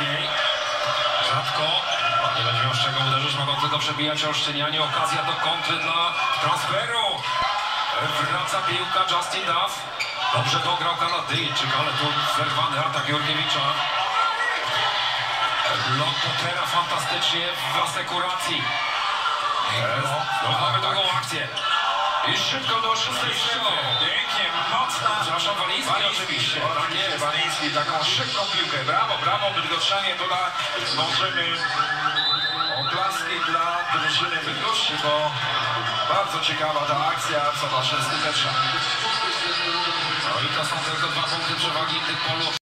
mocniej. Rzadko. Nie będzie miał z czego uderzyć, mogą tylko przebijać Olsztynianie. Okazja do kontry dla transferu. Wraca piłka Justin Duff. Dobrze dograł Kanadyjczyk, ale tu zerwany atak Jurgiewicza. Blok Pottera fantastycznie w asekuracji. Jest. No, mamy drugą akcję. I szybko do szóstej strefy. Pięknie, mocna. Przepraszam, Waliński oczywiście. Tak Oczywiście, jest. Waliński, taką szybką piłkę. Brawo, brawo, Tu na, możemy oklaski dla drużyny Bydgoszczy, bo bardzo ciekawa ta akcja, co wasza skuteczna. No i to są tylko dwa punkty przewagi tych polu.